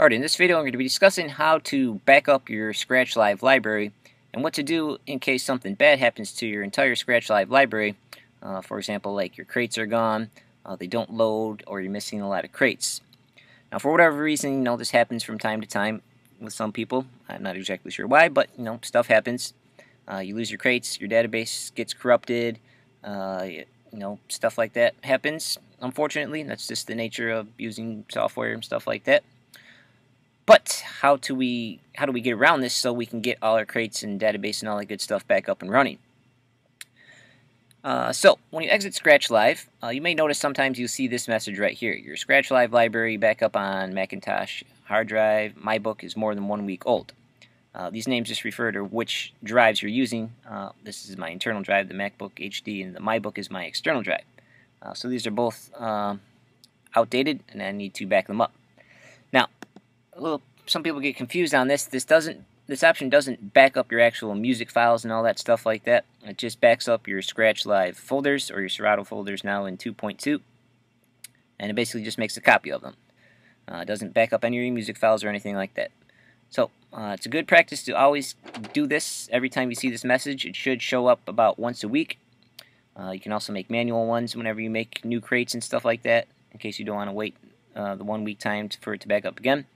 Alright, in this video I'm going to be discussing how to back up your Scratch Live library and what to do in case something bad happens to your entire Scratch Live library. Uh, for example, like your crates are gone, uh, they don't load, or you're missing a lot of crates. Now, for whatever reason, you know, this happens from time to time with some people. I'm not exactly sure why, but, you know, stuff happens. Uh, you lose your crates, your database gets corrupted, uh, you know, stuff like that happens, unfortunately. That's just the nature of using software and stuff like that. But how do we how do we get around this so we can get all our crates and database and all that good stuff back up and running? Uh, so when you exit Scratch Live, uh, you may notice sometimes you see this message right here. Your Scratch Live library backup on Macintosh hard drive, my book is more than one week old. Uh, these names just refer to which drives you're using. Uh, this is my internal drive, the MacBook HD, and the MyBook is my external drive. Uh, so these are both um, outdated, and I need to back them up. Now, little some people get confused on this. This doesn't this option doesn't back up your actual music files and all that stuff like that. It just backs up your Scratch Live folders or your Serato folders now in 2.2 and it basically just makes a copy of them. Uh, it doesn't back up any of your music files or anything like that. So uh, it's a good practice to always do this every time you see this message. It should show up about once a week. Uh, you can also make manual ones whenever you make new crates and stuff like that in case you don't want to wait uh, the one week time for it to back up again.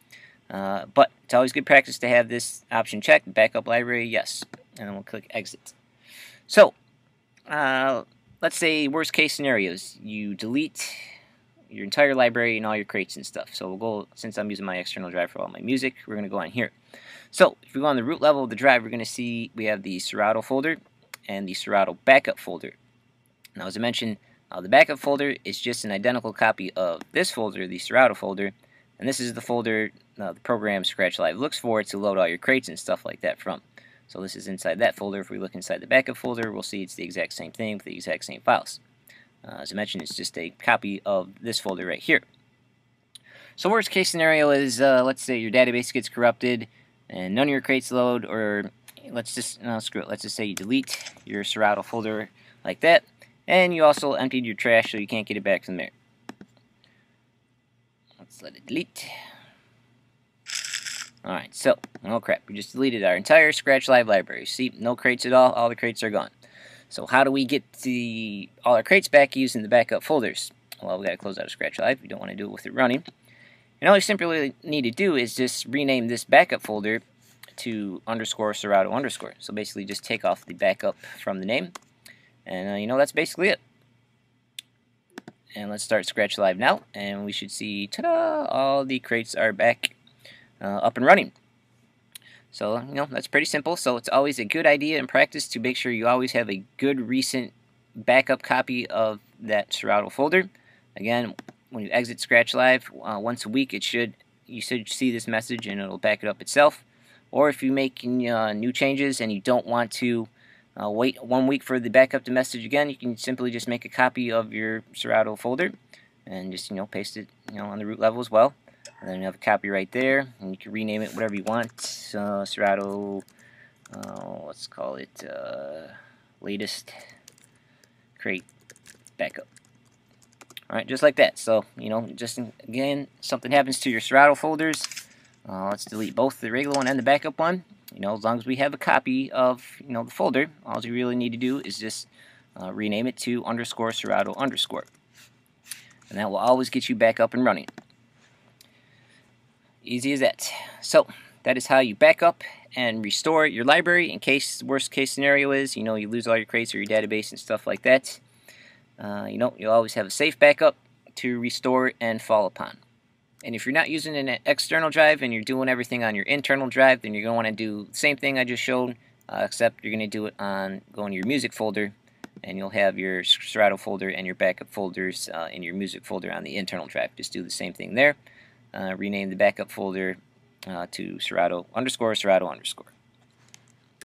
Uh, but it's always good practice to have this option checked. Backup library, yes. And then we'll click exit. So, uh, let's say worst case scenarios. You delete your entire library and all your crates and stuff. So we'll go, since I'm using my external drive for all my music, we're going to go on here. So if we go on the root level of the drive, we're going to see we have the Serato folder and the Serato backup folder. Now as I mentioned, uh, the backup folder is just an identical copy of this folder, the Serato folder, and this is the folder uh, the program Scratch Live looks for to load all your crates and stuff like that from. So this is inside that folder. If we look inside the backup folder, we'll see it's the exact same thing with the exact same files. Uh, as I mentioned, it's just a copy of this folder right here. So worst case scenario is, uh, let's say your database gets corrupted and none of your crates load, or let's just, no, screw it, let's just say you delete your Serato folder like that, and you also emptied your trash so you can't get it back from there. Let's let it delete. Alright, so, oh crap, we just deleted our entire Scratch Live library. See, no crates at all, all the crates are gone. So how do we get the all our crates back using the backup folders? Well, we got to close out of Scratch Live. We don't want to do it with it running. And all you simply need to do is just rename this backup folder to underscore Serato underscore. So basically just take off the backup from the name. And, uh, you know, that's basically it. And let's start Scratch Live now. And we should see, ta-da, all the crates are back uh, up and running. So, you know, that's pretty simple. So it's always a good idea in practice to make sure you always have a good recent backup copy of that Serato folder. Again, when you exit Scratch Live uh, once a week, it should you should see this message and it'll back it up itself. Or if you make uh, new changes and you don't want to uh, wait one week for the backup to message again, you can simply just make a copy of your Serato folder and just you know paste it you know on the root level as well. And then you have a copy right there, and you can rename it whatever you want. Uh, Serato, uh, let's call it uh, latest create backup. Alright, just like that. So, you know, just in, again, something happens to your Serato folders. Uh, let's delete both the regular one and the backup one. You know, as long as we have a copy of, you know, the folder, all you really need to do is just uh, rename it to underscore Serato underscore. And that will always get you back up and running. Easy as that. So that is how you back up and restore your library in case worst case scenario is, you know, you lose all your crates or your database and stuff like that. Uh, you know, you'll always have a safe backup to restore and fall upon. And if you're not using an external drive and you're doing everything on your internal drive, then you're going to want to do the same thing I just showed, uh, except you're going to do it on going to your music folder, and you'll have your Serato folder and your backup folders uh, in your music folder on the internal drive. Just do the same thing there uh, rename the backup folder uh, to Serato underscore Serato underscore.